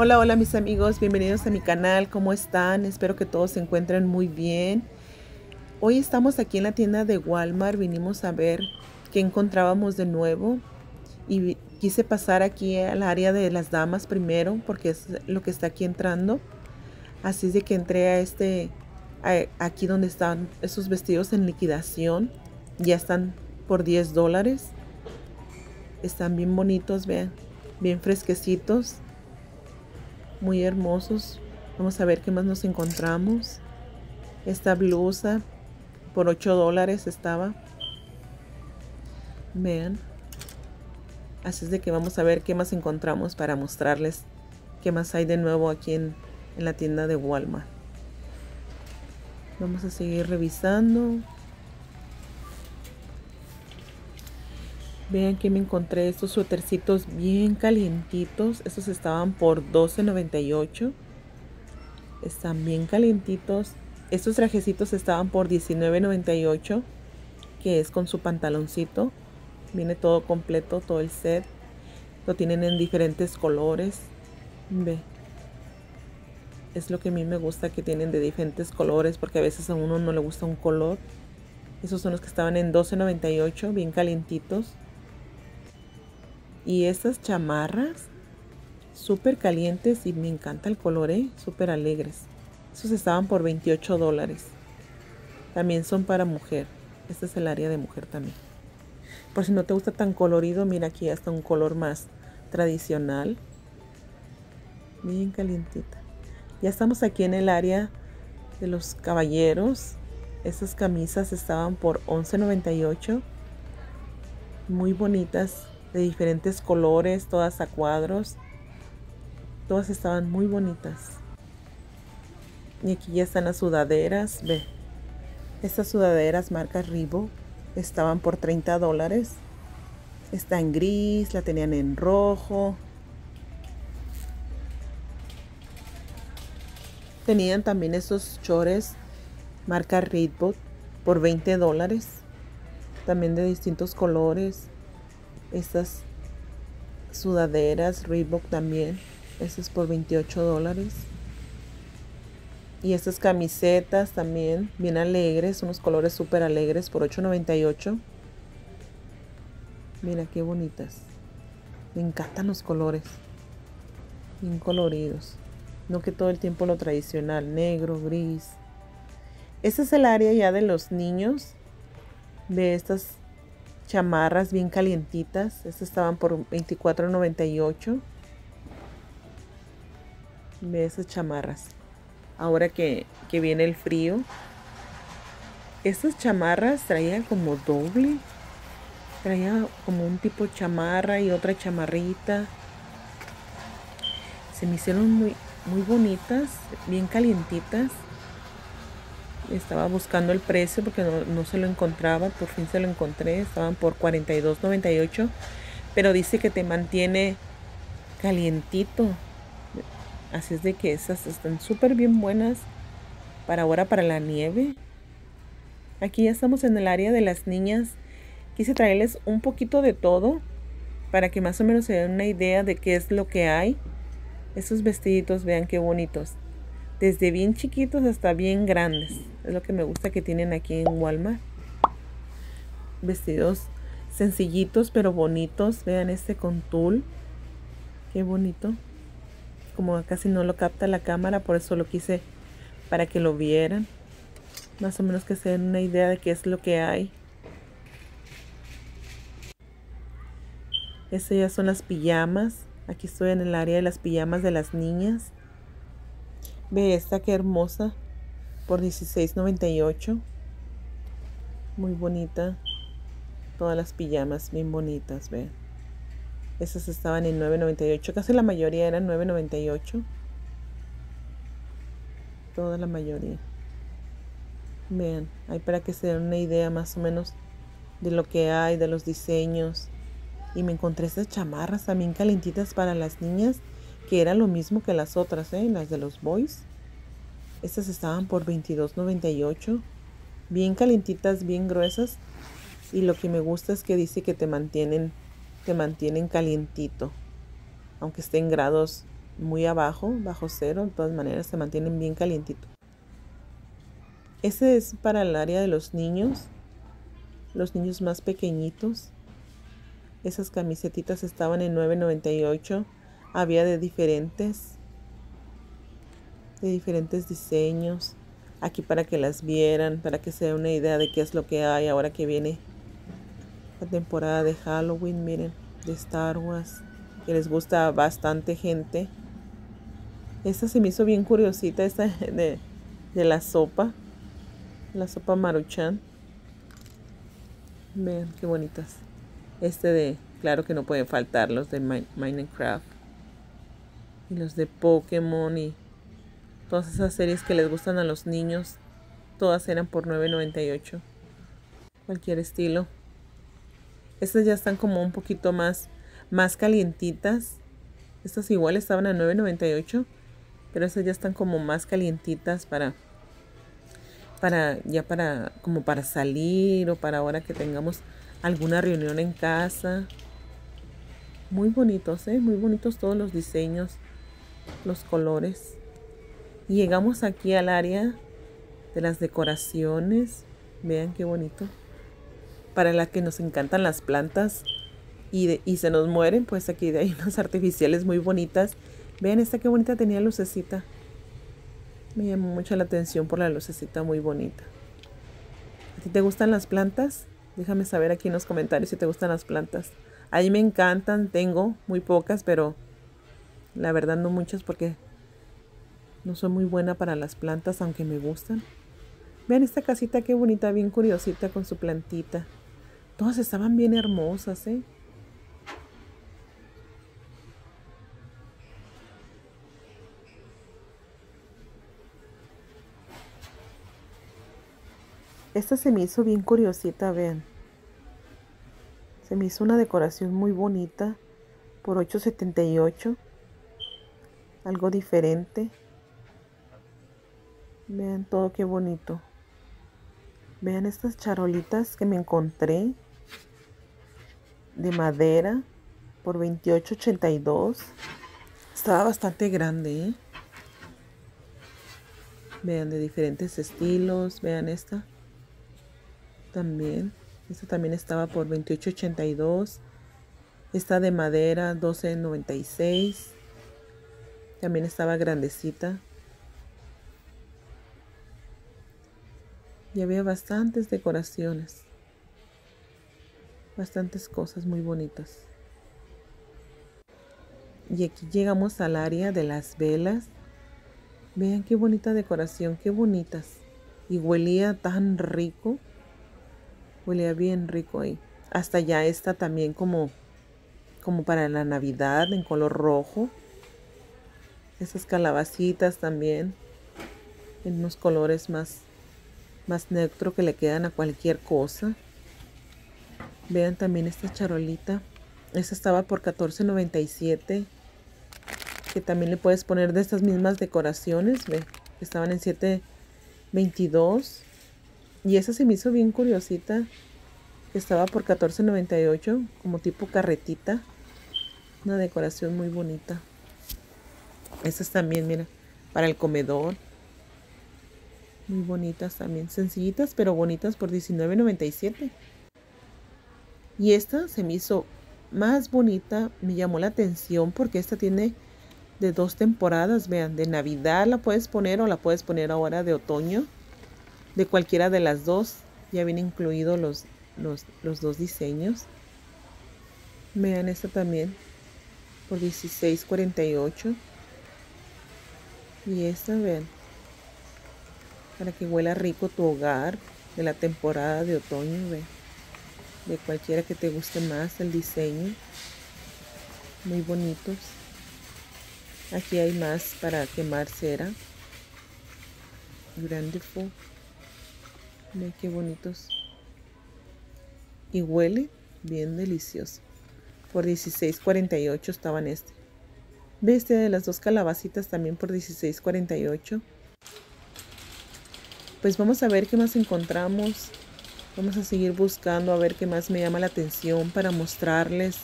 Hola, hola mis amigos, bienvenidos a mi canal, ¿cómo están? Espero que todos se encuentren muy bien. Hoy estamos aquí en la tienda de Walmart, vinimos a ver qué encontrábamos de nuevo y quise pasar aquí al área de las damas primero porque es lo que está aquí entrando. Así es de que entré a este, aquí donde están esos vestidos en liquidación, ya están por 10 dólares. Están bien bonitos, vean, bien fresquecitos muy hermosos. Vamos a ver qué más nos encontramos. Esta blusa por 8 dólares estaba. Vean. Así es de que vamos a ver qué más encontramos para mostrarles qué más hay de nuevo aquí en, en la tienda de Walmart. Vamos a seguir revisando. Vean que me encontré estos suétercitos bien calientitos. Estos estaban por $12.98. Están bien calientitos. Estos trajecitos estaban por $19.98. Que es con su pantaloncito. Viene todo completo, todo el set. Lo tienen en diferentes colores. Ve. Es lo que a mí me gusta que tienen de diferentes colores. Porque a veces a uno no le gusta un color. Esos son los que estaban en $12.98. Bien calientitos. Y estas chamarras, súper calientes y me encanta el color, ¿eh? Súper alegres. Esos estaban por 28 dólares. También son para mujer. Este es el área de mujer también. Por si no te gusta tan colorido, mira aquí hasta un color más tradicional. Bien calientita. Ya estamos aquí en el área de los caballeros. Estas camisas estaban por 11.98. Muy bonitas de diferentes colores, todas a cuadros. Todas estaban muy bonitas. Y aquí ya están las sudaderas. Ve. Estas sudaderas marca Ribo estaban por 30 dólares. Está en gris, la tenían en rojo. Tenían también esos chores marca Reebok por 20 dólares. También de distintos colores estas sudaderas Reebok también estas por 28 dólares. Y estas camisetas también bien alegres unos colores súper alegres por 8.98 mira qué bonitas. Me encantan los colores. Bien coloridos. No que todo el tiempo lo tradicional negro gris. Este es el área ya de los niños de estas chamarras bien calientitas. Estas estaban por $24.98. Ve esas chamarras. Ahora que, que viene el frío. Estas chamarras traían como doble. Traía como un tipo chamarra y otra chamarrita. Se me hicieron muy, muy bonitas, bien calientitas. Estaba buscando el precio porque no, se lo encontraba. Por fin se lo encontré. Estaban por $42.98. Pero dice que te mantiene calientito. Así es de que esas están súper bien buenas para ahora para la nieve. Aquí ya estamos en el área de las niñas. Quise traerles un poquito de todo para que más o menos se den una idea de qué es lo que hay. Esos vestiditos, vean qué bonitos desde bien chiquitos hasta bien grandes. Es lo que me gusta que tienen aquí en Walmart. Vestidos sencillitos pero bonitos. Vean este con tul. Qué bonito. Como casi no lo capta la cámara, por eso lo quise para que lo vieran. Más o menos que se den una idea de qué es lo que hay. Estas ya son las pijamas. Aquí estoy en el área de las pijamas de las niñas. Ve esta que hermosa por $16.98. Muy bonita. Todas las pijamas bien bonitas, vean. Esas estaban en $9.98. Casi la mayoría eran $9.98. Toda la mayoría. Vean, hay para que se den una idea más o menos de lo que hay, de los diseños. Y me encontré estas chamarras también calentitas para las niñas que era lo mismo que las otras, ¿eh? las de los boys. Estas estaban por $22.98. Bien calientitas, bien gruesas. Y lo que me gusta es que dice que te mantienen, te mantienen calientito. Aunque estén grados muy abajo, bajo cero, de todas maneras se mantienen bien calientitos. Ese es para el área de los niños, los niños más pequeñitos. Esas camisetitas estaban en 9.98. Había de diferentes, de diferentes diseños. Aquí para que las vieran, para que se den una idea de qué es lo que hay ahora que viene la temporada de Halloween, miren, de Star Wars, que les gusta bastante gente. Esta se me hizo bien curiosita, esta de, de la sopa la sopa maruchan. Vean qué bonitas. Este de, claro que no pueden faltar los de Minecraft. Y los de Pokémon y todas esas series que les gustan a los niños. Todas eran por $9.98. Cualquier estilo. Estas ya están como un poquito más, más calientitas. Estas igual estaban a $9.98. Pero estas ya están como más calientitas para para ya para como para salir o para ahora que tengamos alguna reunión en casa. Muy bonitos, ¿eh? muy bonitos todos los diseños, los colores. Y llegamos aquí al área de las decoraciones. Vean qué bonito. Para la que nos encantan las plantas y, y se nos mueren, pues aquí hay unas artificiales muy bonitas. Vean esta qué bonita tenía lucecita. Me llamó mucho la atención por la lucecita muy bonita. ¿A ti te gustan las plantas? Déjame saber aquí en los comentarios si te gustan las plantas. A mí me encantan, tengo muy pocas, pero la verdad no muchas porque no soy muy buena para las plantas, aunque me gustan. Vean esta casita qué bonita, bien curiosita con su plantita. Todas estaban bien hermosas, ¿eh? Esta se me hizo bien curiosita, vean. Se me hizo una decoración muy bonita por 8.78. Algo diferente. Vean todo qué bonito. Vean estas charolitas que me encontré de madera por 28.82. Estaba bastante grande, ¿eh? Vean de diferentes estilos. Vean esta también. Esta también estaba por 28.82. Esta de madera 12.96. También estaba grandecita. Y había bastantes decoraciones. Bastantes cosas muy bonitas. Y aquí llegamos al área de las velas. Vean qué bonita decoración, qué bonitas. Y huelía tan rico. Huele bien rico ahí. Hasta ya está también como, como para la Navidad en color rojo. Esas calabacitas también. En unos colores más, más neutro que le quedan a cualquier cosa. Vean también esta charolita. Esta estaba por $14.97. Que también le puedes poner de estas mismas decoraciones. Ve, estaban en 7.22. Y esa se me hizo bien curiosita. Estaba por $14.98, como tipo carretita. Una decoración muy bonita. Estas también, mira, para el comedor. Muy bonitas también. Sencillitas, pero bonitas por $19.97. Y esta se me hizo más bonita. Me llamó la atención porque esta tiene de dos temporadas. Vean, de Navidad la puedes poner o la puedes poner ahora de otoño de cualquiera de las dos. Ya viene incluido los, los, los dos diseños. Vean esta también por 16.48. Y esta, vean, para que huela rico tu hogar de la temporada de otoño. De cualquiera que te guste más el diseño. Muy bonitos. Aquí hay más para quemar cera. Grandiful. Mira qué bonitos. Y huele bien delicioso. Por 16.48 estaban este. Este de las dos calabacitas también por 16.48. Pues vamos a ver qué más encontramos. Vamos a seguir buscando a ver qué más me llama la atención para mostrarles.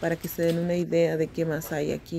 Para que se den una idea de qué más hay aquí.